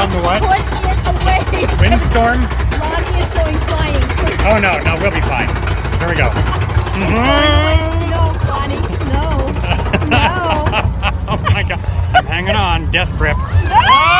on the what? Windstorm? Lonnie is going flying. Oh no, no, we'll be fine. Here we go. No, Lonnie, no. No. oh my god. I'm hanging on. Death grip. Oh!